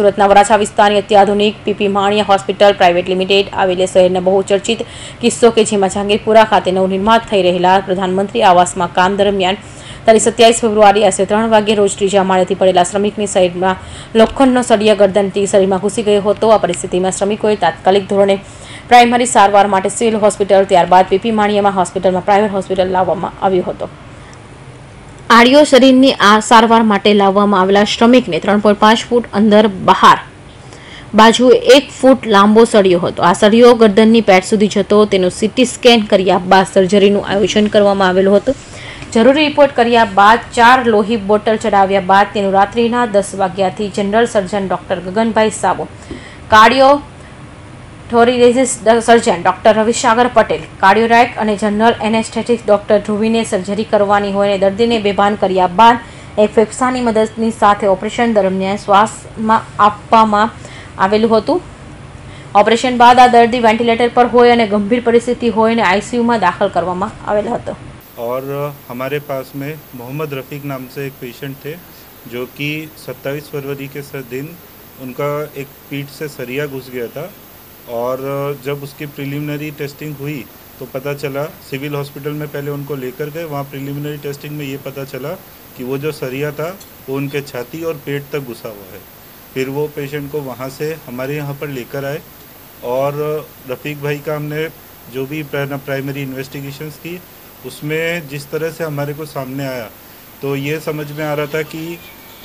સુરતના વરાછા વિસ્તારની અત્યાધુનિક PP Maniya hospital private limited આવેલે શહેરના બહુચર્ચિત કિસ્સો કે જેમાં જહાંગીરપુરા ખાતે નવનિર્માણ થઈ રહેલા પ્રધાનમંત્રી આવાસમાં કામ દરમિયાન તારીખ સત્યાવીસ ફેબ્રુઆરી આશરે ત્રણ વાગ્યે રોજ ત્રીજા માળેથી પડેલા શ્રમિકની સાઈડમાં લોખંડનો સળિયા ગરદનથી શરીરમાં ઘૂસી ગયો હતો. આ પરિસ્થિતિમાં શ્રમિકોએ તાત્કાલિક ધોરણે પ્રાઇમરી સારવાર માટે સિવિલ હોસ્પિટલ ત્યારબાદ પીપી માણિયામાં હોસ્પિટલમાં પ્રાઇવેટ હોસ્પિટલ લાવવામાં આવ્યો હતો. આડિયો શરીરની આ સારવાર માટે લાવવામાં આવેલા શ્રમિકને ત્રણ પોઈન્ટ પાંચ ફૂટ અંદર બહાર બાજુ એક ફૂટ લાંબો સળિયો હતો. આ સળિયો ગરદનની પેટ સુધી જતો તેનું સીટી સ્કેન કર્યા બાદ સર્જરીનું આયોજન કરવામાં આવેલું હતું. જરૂરી રિપોર્ટ કર્યા બાદ ચાર લોહી બોટલ ચડાવ્યા બાદ તેનું રાત્રિના દસ વાગ્યાથી general surgeon doctor Gaganbhai Sabu થોરીરેસિસ surgeon doctor રવિસાગર Patel કાર્ડિયોરાઇક અને જનરલ એનેસ્થેટિક ડોક્ટર ધ્રુવીને સર્જરી કરવાની હોય અને દર્દીને બેભાન કર્યા બાદ એક ફેફસાની મદદની સાથે ઓપરેશન દરમિયાન શ્વાસમાં આપવામાં આવેલું હતું ઓપરેશન બાદ આ દર્દી વેન્ટિલેટર પર હોય અને ગંભીર પરિસ્થિતિ હોય અને આઈસીયુમાં દાખલ કરવામાં આવેલ હતો और हमारे पास में मोहम्मद रफ़ीक नाम से एक पेशेंट थे जो कि 27 फरवरी के स- दिन उनका एक पीठ से सरिया घुस गया था और जब उसकी प्रिलिमिनरी टेस्टिंग हुई तो पता चला सिविल हॉस्पिटल में पहले उनको लेकर गए, वहाँ प्रिलिमिनरी टेस्टिंग में ये पता चला कि वो जो सरिया था, वो उनके छाती और पेट तक घुसा हुआ है। फिर वो पेशेंट को वहाँ से हमारे यहाँ पर लेकर आए और रफ़ीक भाई का हमने जो भी प्राइमरी इन्वेस्टिगेशंस की, उसमें जिस तरह से हमारे को सामने आया तो ये समझ में आ रहा था कि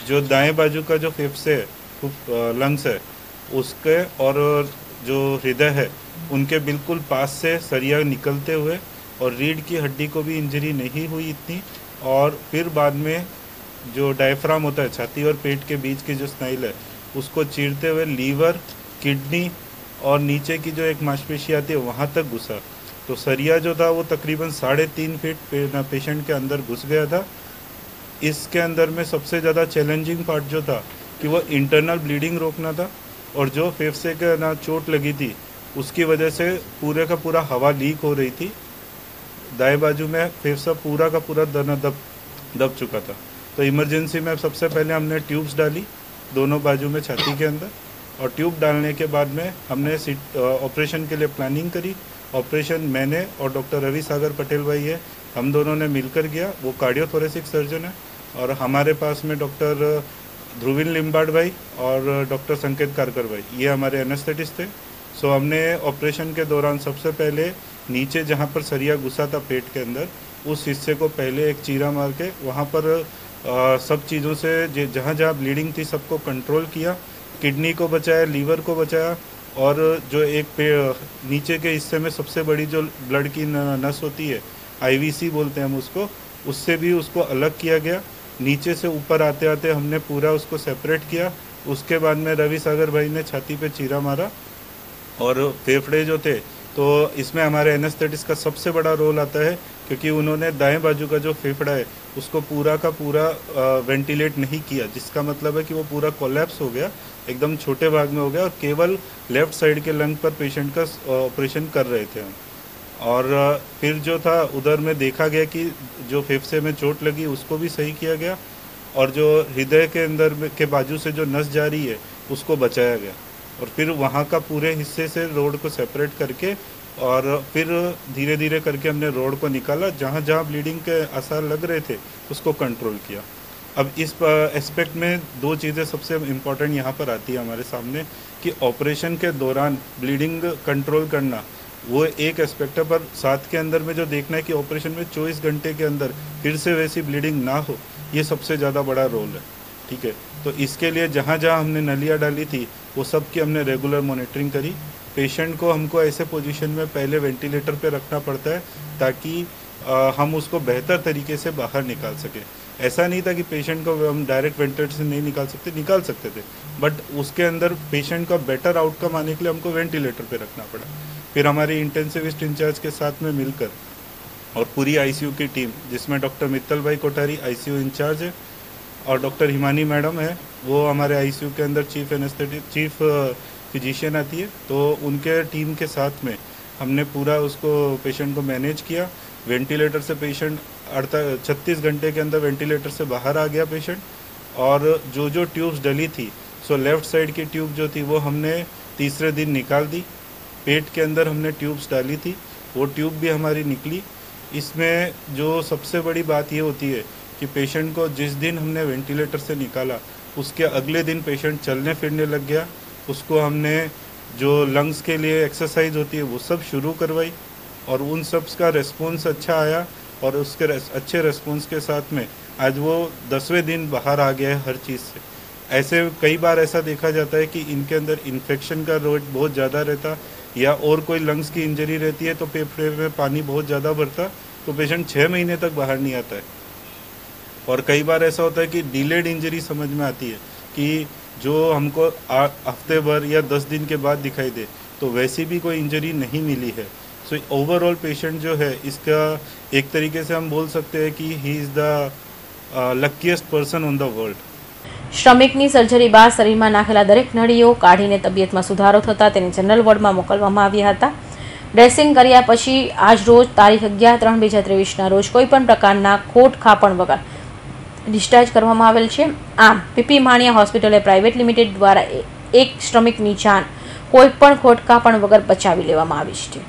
जो दाएँ बाजू का जो फेफड़े है लंग्स है, उसके और जो हृदय है उनके बिल्कुल पास से सरिया निकलते हुए और रीढ़ की हड्डी को भी इंजरी नहीं हुई इतनी और फिर बाद में जो डायफ्राम होता है छाती और पेट के बीच की जो स्नाइल है उसको चीरते हुए लीवर किडनी और नीचे की जो एक मांसपेशी आती है वहाँ तक घुसा। तो सरिया जो था वो तकरीबन साढ़े तीन फीट पे, पेशेंट के अंदर घुस गया था। इसके अंदर में सबसे ज़्यादा चैलेंजिंग पार्ट जो था कि वो इंटरनल ब्लीडिंग रोकना था। और जो फेफड़े के ना, चोट लगी थी, उसकी वजह से पूरे का पूरा हवा लीक हो रही थी। दाएँ बाजू में फेफड़ा पूरा का पूरा दना दब दब चुका था। तो इमरजेंसी में सबसे पहले हमने ट्यूब्स डाली, दोनों बाजू में छाती के अंदर, और ट्यूब डालने के बाद में हमने ऑपरेशन के लिए प्लानिंग करी। ऑपरेशन मैंने और डॉक्टर रवि सागर पटेल भाई है, हम दोनों ने मिलकर किया। वो कार्डियोथोरेसिक सर्जन है, और हमारे पास में डॉक्टर ध्रुविन लिम्बाड भाई और डॉक्टर संकेत कारकर भाई ये हमारे एनेस्थेटिस्ट थे। सो हमने ऑपरेशन के दौरान सबसे पहले नीचे जहाँ पर सरिया घुसा था पेट के अंदर उस हिस्से को पहले एक चीरा मार के वहाँ पर अ, सब चीज़ों से जहाँ जहाँ ब्लीडिंग थी सबको कंट्रोल किया। किडनी को बचाया लीवर को बचाया और जो एक पे नीचे के हिस्से में सबसे बड़ी जो ब्लड की नस होती है आईवीसी बोलते हैं हम उसको उससे भी उसको अलग किया गया। नीचे से ऊपर आते आते हमने पूरा उसको सेपरेट किया। उसके बाद में रवि सागर भाई ने छाती पे चीरा मारा और फेफड़े जो थे तो इसमें हमारे एनेस्थेटिस का सबसे बड़ा रोल आता है क्योंकि उन्होंने दाएँ बाजू का जो फेफड़ा है, उसको पूरा का पूरा वेंटिलेट नहीं किया, जिसका मतलब है कि वो पूरा कोलैप्स हो गया, एकदम छोटे भाग में हो गया और केवल लेफ़्ट साइड के लंग पर पेशेंट का ऑपरेशन कर रहे थे हम। और फिर जो था, उधर में देखा गया कि जो फेफड़े में चोट लगी, उसको भी सही किया गया और जो हृदय के अंदर के बाजू से जो नस जा रही है, उसको बचाया गया और फिर वहाँ का पूरे हिस्से से रोड को सेपरेट करके और फिर धीरे धीरे करके हमने रोड को निकाला। जहाँ जहाँ ब्लीडिंग के आसार लग रहे थे, उसको कंट्रोल किया। अब इस एस्पेक्ट में दो चीज़ें सबसे इम्पोर्टेंट यहाँ पर आती है हमारे सामने कि ऑपरेशन के दौरान ब्लीडिंग कंट्रोल करना वो एक एस्पेक्ट है पर साथ के अंदर में जो देखना है कि ऑपरेशन में 24 घंटे के अंदर फिर से वैसी ब्लीडिंग ना हो ये सबसे ज़्यादा बड़ा रोल है ठीक है? तो इसके लिए जहाँ जहाँ हमने नलियाँ डाली थी वो सब की हमने रेगुलर मॉनिटरिंग करी। पेशेंट को हमको ऐसे पोजीशन में पहले वेंटिलेटर पे रखना पड़ता है ताकि अ, हम उसको बेहतर तरीके से बाहर निकाल सकें। ऐसा नहीं था कि पेशेंट को हम डायरेक्ट वेंटिलेटर से नहीं निकाल सकते निकाल सकते थे। बट उसके अंदर पेशेंट का बेटर आउटकम आने के लिए हमको वेंटिलेटर पे रखना पड़ा। फिर हमारी इंटेंसिविस्ट इंचार्ज के साथ में मिलकर और पूरी आईसीयू की टीम जिसमें डॉक्टर मित्तल भाई कोठारी आईसीयू इंचार्ज है और डॉक्टर हिमानी मैडम है, वो हमारे आईसीयू के अंदर चीफ एनेस्थेटिक चीफ फिजिशियन आती है। तो उनके टीम के साथ में हमने पूरा उसको पेशेंट को मैनेज किया। वेंटिलेटर से पेशेंट अड़ता, छत्तीस घंटे के अंदर वेंटिलेटर से बाहर आ गया पेशेंट और जो जो ट्यूब्स डली थी सो लेफ़्ट साइड की ट्यूब जो थी, वो हमने तीसरे दिन निकाल दी। पेट के अंदर हमने ट्यूब्स डाली थी, वो ट्यूब भी हमारी निकली। इसमें जो सबसे बड़ी बात ये होती है कि पेशेंट को जिस दिन हमने वेंटिलेटर से निकाला, उसके अगले दिन पेशेंट चलने फिरने लग गया। उसको हमने जो लंग्स के लिए एक्सरसाइज होती है, वो सब शुरू करवाई और उन सब का रेस्पॉन्स अच्छा आया। और उसके अच्छे रेस्पॉन्स के साथ में आज वो दसवें दिन बाहर आ गया है हर चीज़ से। ऐसे कई बार ऐसा देखा जाता है कि इनके अंदर इन्फेक्शन का रोड बहुत ज़्यादा रहता या और कोई लंग्स की इंजरी रहती है तो फेफड़े में पानी बहुत ज़्यादा भरता तो पेशेंट छः महीने तक बाहर नहीं आता है। और कई बार ऐसा होता है कि डिलेड इंजरी समझ में आती है कि जो हमको हफ़्ते भर या दस दिन के बाद दिखाई दे तो वैसी भी कोई इंजरी नहीं मिली है। सो ओवरऑल पेशेंट जो है इसका एक तरीके से हम बोल सकते हैं कि he is the luckiest person on the world શ્રમિકની surgery બાદ શરીરમાં નાખેલા દરેક નળીઓ કાઢીને તબિયતમાં સુધારો થતાં તેને જનરલ વોર્ડમાં મોકલવામાં આવ્યા હતા ડ્રેસિંગ કર્યા પછી આજ રોજ તારીખ અગિયાર ત્રણ બે હજાર ત્રેવીસના રોજ કોઈપણ પ્રકારના ખોટ ખાપણ વગર ડિસ્ચાર્જ કરવામાં આવેલ છે આમ પીપી માણિયા હોસ્પિટલે પ્રાઇવેટ લિમિટેડ દ્વારા એક શ્રમિકની જાન કોઈપણ ખોટ કાપણ વગર બચાવી લેવામાં આવી છે